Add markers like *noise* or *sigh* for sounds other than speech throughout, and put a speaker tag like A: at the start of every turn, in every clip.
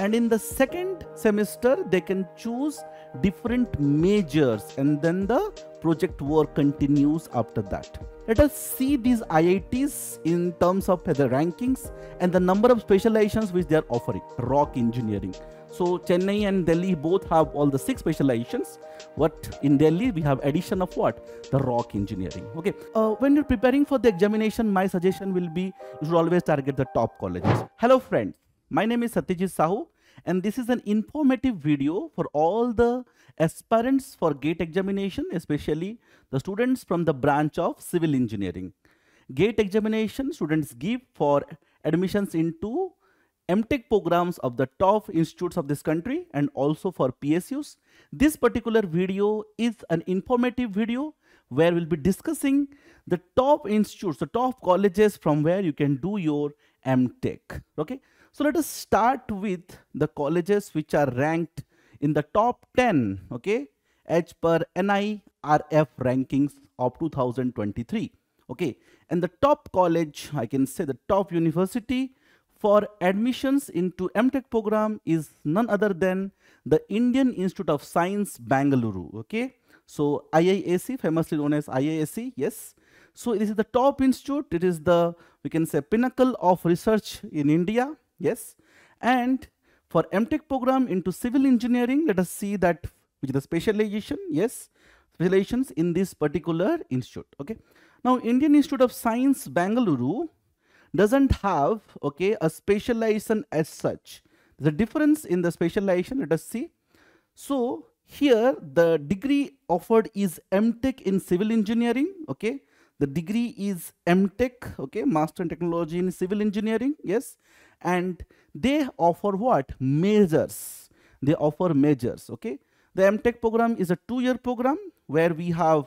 A: and in the second semester they can choose different majors and then the project work continues after that. Let us see these iits in terms of the rankings and the number of specializations which they are offering. Rock engineering. So chennai and delhi both have all the six specializations what in delhi we have addition of what? The rock engineering. Okay. Uh, when you're preparing for the examination my suggestion will be you should always target the top colleges. Hello friends my name is Satyajit Sahu and this is an informative video for all the aspirants for GATE examination, especially the students from the branch of civil engineering. GATE examination students give for admissions into MTech programs of the top institutes of this country and also for PSUs. This particular video is an informative video where we'll be discussing the top institutes, the top colleges from where you can do your MTech. Okay. So let us start with the colleges which are ranked in the top 10, okay, as per NIRF rankings of 2023. Okay, and the top college, I can say the top university for admissions into MTech program is none other than the Indian Institute of Science, Bangalore. Okay, so IISc, famously known as IISc, yes. So this is the top institute. It is the, we can say, pinnacle of research in India yes. And for mtech program into civil engineering let us see that which is the specialization. Yes. Specializations in this particular institute. Okay. Now indian institute of science bangalore doesn't have okay a specialization as such. The difference in the specialization. Let us see. So here the degree offered is mtech in civil engineering. Okay. The degree is mtech okay. Master in technology in civil engineering. Yes and they offer what? Majors. They offer majors okay? The mtech program is a two-year program where we have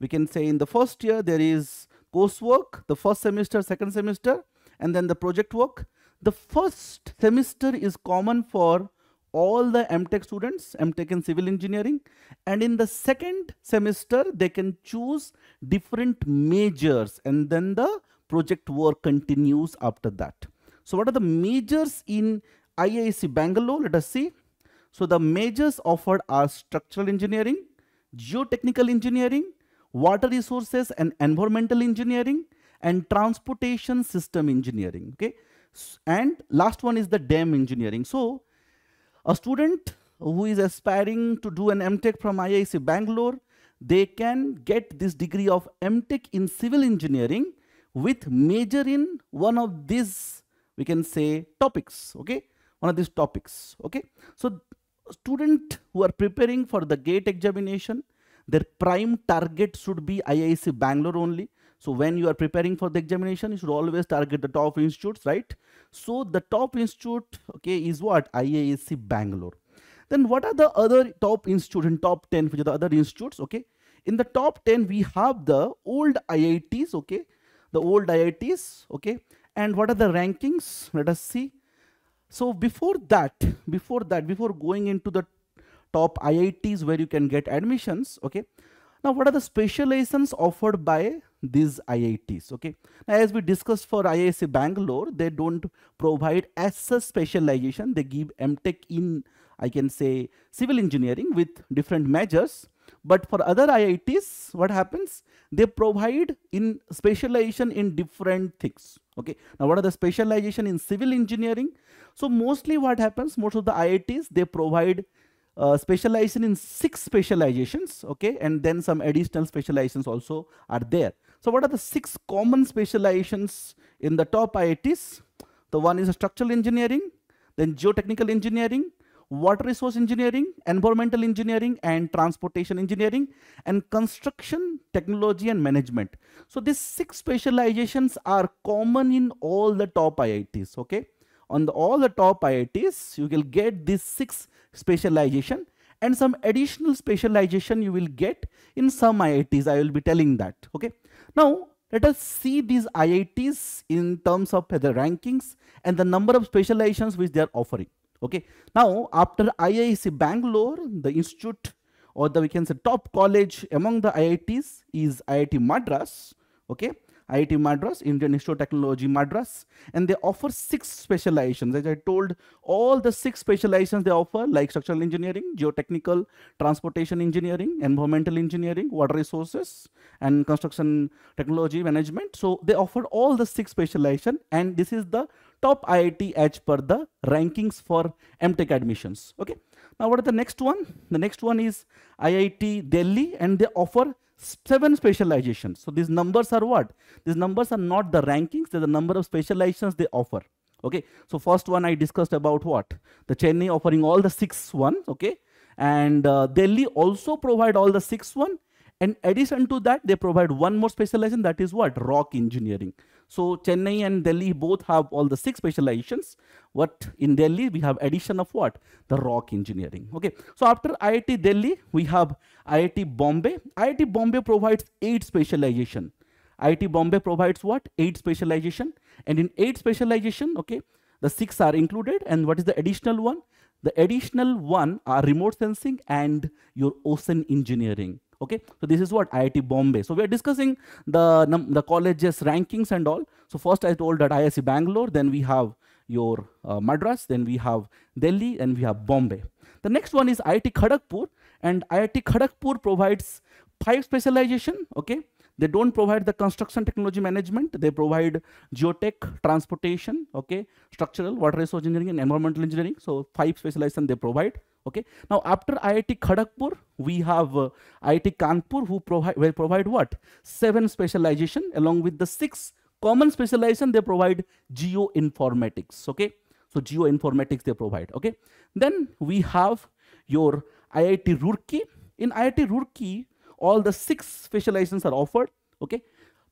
A: we can say in the first year there is coursework the first semester second semester and then the project work. The first semester is common for all the MTech students, MTech in civil engineering. And in the second semester, they can choose different majors. And then the project work continues after that. So what are the majors in IISc Bangalore? Let us see. So the majors offered are structural engineering, geotechnical engineering, water resources and environmental engineering, and transportation system engineering. Okay. And last one is the dam engineering. So a student who is aspiring to do an MTech from IISc Bangalore, they can get this degree of MTech in civil engineering with major in one of these we can say topics okay? One of these topics okay? So student who are preparing for the gate examination their prime target should be IISc Bangalore only. So when you are preparing for the examination you should always target the top institutes right? So the top institute okay is what? IISc Bangalore. Then what are the other top institutes in top 10 which are the other institutes okay? In the top 10 we have the old IITs okay? The old IITs okay and what are the rankings? Let us see. So before that before that before going into the top IITs where you can get admissions okay? Now what are the specializations offered by these IITs okay? Now as we discussed for IISc Bangalore they don't provide as such specialization. They give MTech in I can say civil engineering with different majors. But for other IITs, what happens? They provide in specialization in different things. Okay. Now, what are the specialization in civil engineering? So mostly what happens, most of the IITs, they provide uh, specialization in six specializations. Okay. And then some additional specializations also are there. So what are the six common specializations in the top IITs? The one is structural engineering, then geotechnical engineering, water resource engineering, environmental engineering, and transportation engineering, and construction, technology, and management. So these six specializations are common in all the top IITs, okay? On the, all the top IITs, you will get these six specialization and some additional specialization you will get in some IITs. I will be telling that, okay? Now, let us see these IITs in terms of the rankings and the number of specializations which they are offering okay now after IISc Bangalore the institute or the we can say top college among the IITs is IIT Madras okay IIT Madras, Indian Institute of Technology Madras, and they offer six specializations. As I told, all the six specializations they offer, like structural engineering, geotechnical, transportation engineering, environmental engineering, water resources, and construction technology management. So they offer all the six specialization, and this is the top IIT as per the rankings for MTech admissions. Okay. Now what is the next one? The next one is IIT Delhi, and they offer seven specializations. So these numbers are what? These numbers are not the rankings, they're the number of specializations they offer. Okay, so first one I discussed about what? The Chennai offering all the six one, okay? And uh, Delhi also provide all the six one. And addition to that, they provide one more specialization that is what? Rock engineering. So Chennai and Delhi both have all the six specializations. What in Delhi we have addition of what? The rock engineering. Okay. So after IIT Delhi, we have IIT Bombay. IIT Bombay provides eight specialization. IIT Bombay provides what? Eight specialization. And in eight specialization, okay, the six are included. And what is the additional one? The additional one are remote sensing and your ocean engineering okay so this is what iit bombay. So we are discussing the the colleges rankings and all. So first i told that IISc bangalore then we have your uh, madras then we have delhi and we have bombay. The next one is iit kharagpur and iit kharagpur provides five specialization okay? They don't provide the construction technology management. They provide geotech transportation okay? Structural water resource engineering and environmental engineering. So five specialization they provide Okay. Now after IIT Kharagpur, we have uh, IIT Kanpur who provide will provide what seven specialization along with the six common specialization they provide geoinformatics. Okay. So geoinformatics they provide. Okay. Then we have your IIT Roorkee. In IIT Roorkee, all the six specializations are offered. Okay.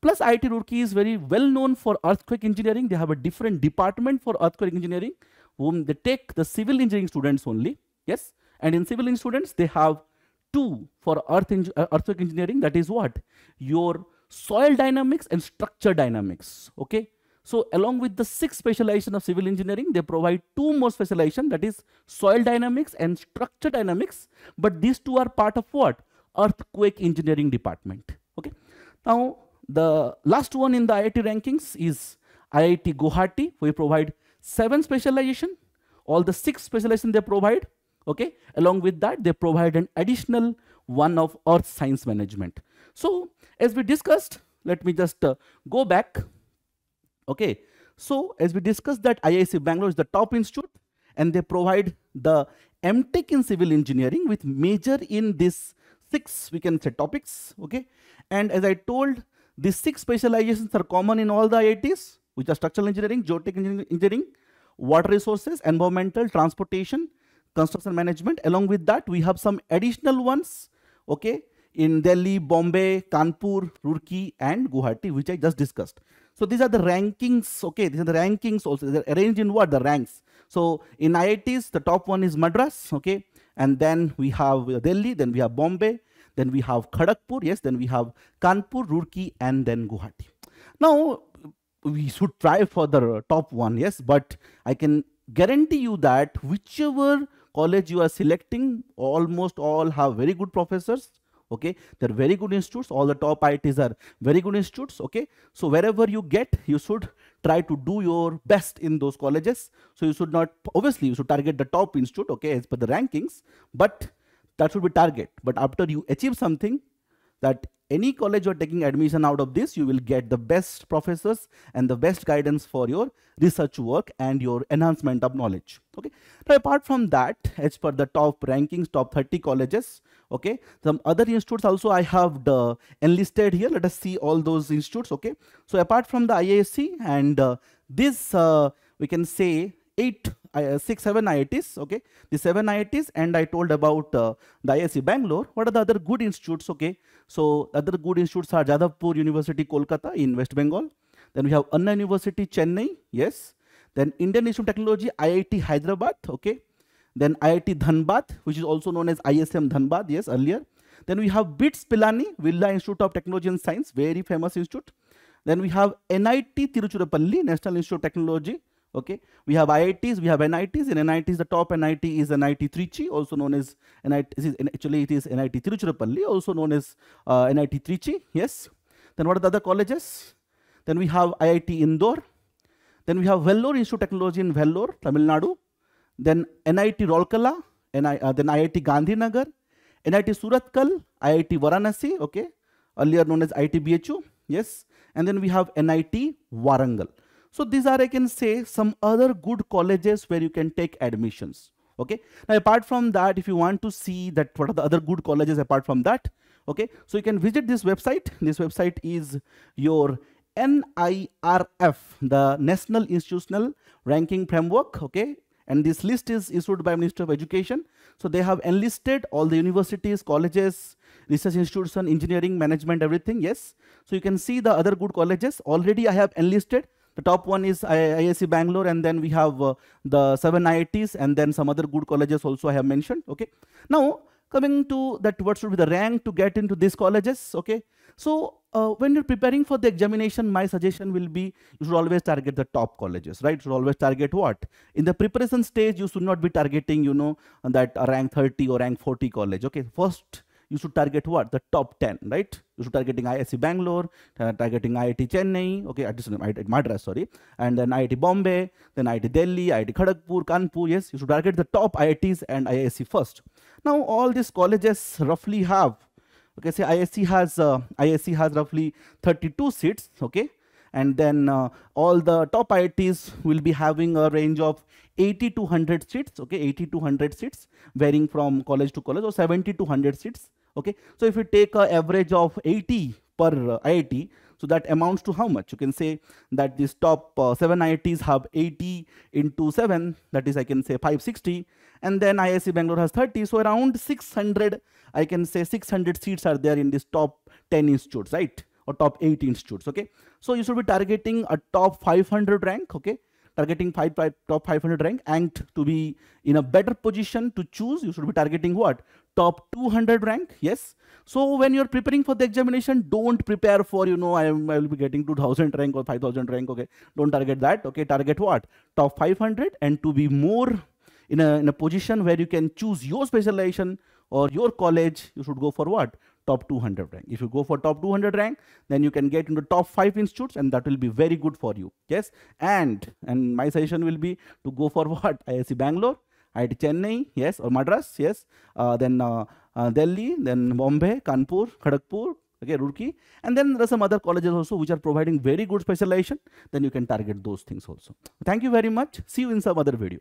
A: Plus IIT Roorkee is very well known for earthquake engineering. They have a different department for earthquake engineering whom they take the civil engineering students only. Yes. And in civil students, they have two for earth uh, earthquake engineering. That is what? Your soil dynamics and structure dynamics. Okay. So along with the six specialization of civil engineering, they provide two more specialization that is soil dynamics and structure dynamics. But these two are part of what? Earthquake engineering department. Okay. Now the last one in the IIT rankings is IIT Guwahati. We provide seven specialization. All the six specialization they provide okay? Along with that they provide an additional one of earth science management. So as we discussed let me just uh, go back. Okay? So as we discussed that IISc Bangalore is the top institute and they provide the MTech in civil engineering with major in this six we can say topics. Okay? And as I told these six specializations are common in all the IITs which are structural engineering, geotech engineering, water resources, environmental, transportation, construction management. Along with that, we have some additional ones, okay, in Delhi, Bombay, Kanpur, Roorkee, and Guwahati, which I just discussed. So these are the rankings, okay, these are the rankings also. They're arranged in what? The ranks. So in IITs, the top one is Madras, okay, and then we have Delhi, then we have Bombay, then we have Kharagpur, yes, then we have Kanpur, Roorkee, and then Guwahati. Now, we should try for the top one, yes, but I can guarantee you that whichever college you are selecting almost all have very good professors okay? They're very good institutes all the top IITs are very good institutes okay? So wherever you get you should try to do your best in those colleges. So you should not obviously you should target the top institute okay as per the rankings but that should be target. But after you achieve something that any college you're taking admission out of this, you will get the best professors and the best guidance for your research work and your enhancement of knowledge. Okay. Now, apart from that, as per the top rankings, top 30 colleges, okay, some other institutes also I have the enlisted here. Let us see all those institutes. Okay. So apart from the IISc and uh, this, uh, we can say eight, uh, six, seven IITs, okay? The seven IITs and I told about uh, the IISc Bangalore. What are the other good institutes, okay? So other good institutes are Jadavpur University, Kolkata in West Bengal. Then we have Anna University, Chennai, yes. Then Indian Institute of Technology, IIT Hyderabad, okay. Then IIT Dhanbad, which is also known as ISM Dhanbad, yes, earlier. Then we have BITS Pilani, Birla Institute of Technology and Science, very famous institute. Then we have NIT Tiruchirappalli, National Institute of Technology, okay we have iits we have nits in nits the top nit is nit trichy also known as nit is, actually it is nit tiruchirappalli also known as uh, nit trichy yes then what are the other colleges Then we have IIT Indore. Then we have Vellore Institute of Technology in Vellore, Tamil Nadu. Then NIT Rourkela, NI, uh, then IIT Gandhinagar, NIT Surathkal, IIT Varanasi, okay, earlier known as IIT BHU, yes. And then we have NIT Warangal. So these are, I can say, some other good colleges where you can take admissions. Okay. Now, apart from that, if you want to see that what are the other good colleges apart from that, okay, so you can visit this website. This website is your NIRF, the National Institutional Ranking Framework. Okay. And this list is issued by Ministry of Education. So they have enlisted all the universities, colleges, research institutions, engineering, management, everything. Yes. So you can see the other good colleges. Already I have enlisted the top one is IISc Bangalore, and then we have uh, the seven IITs, and then some other good colleges also I have mentioned. Okay. Now coming to that, what should be the rank to get into these colleges? Okay. So uh, when you're preparing for the examination, my suggestion will be you should always target the top colleges, right? You should always target what? In the preparation stage, you should not be targeting, you know, that rank 30 or rank 40 college. Okay. First you should target what? The top 10, right? You should targeting IISc Bangalore, targeting IIT Chennai, okay, IIT Madras, sorry, and then IIT Bombay, then IIT Delhi, IIT Kharagpur, Kanpur, yes, you should target the top IITs and IISc first. Now, all these colleges roughly have, okay, say IISc has, uh, IISc has roughly 32 seats, okay, and then uh, all the top IITs will be having a range of 80 to 100 seats, okay, 80 to 100 seats, varying from college to college, or 70 to 100 seats, okay. So if you take an average of 80 per uh, IIT, so that amounts to how much? You can say that these top uh, 7 IITs have 80 into 7, that is I can say 560, and then IISc Bangalore has 30, so around 600, I can say 600 seats are there in this top 10 institutes, right? Or top 8 institutes, okay? So you should be targeting a top 500 rank, okay? Targeting five, five, top 500 rank and to be in a better position to choose you should be targeting what? Top 200 rank yes. So when you're preparing for the examination don't prepare for you know I, am, I will be getting 2000 rank or 5000 rank okay? Don't target that okay? Target what? Top 500 and to be more in a, in a position where you can choose your specialization or your college you should go for what top 200 rank. If you go for top 200 rank, then you can get into top five institutes and that will be very good for you. Yes. And, and my suggestion will be to go for *laughs* what? IISc Bangalore, IIT Chennai, yes, or Madras, yes. Uh, then uh, uh, Delhi, then Bombay, Kanpur, Kharagpur, okay, Roorkee. And then there are some other colleges also which are providing very good specialization. Then you can target those things also. Thank you very much. See you in some other video.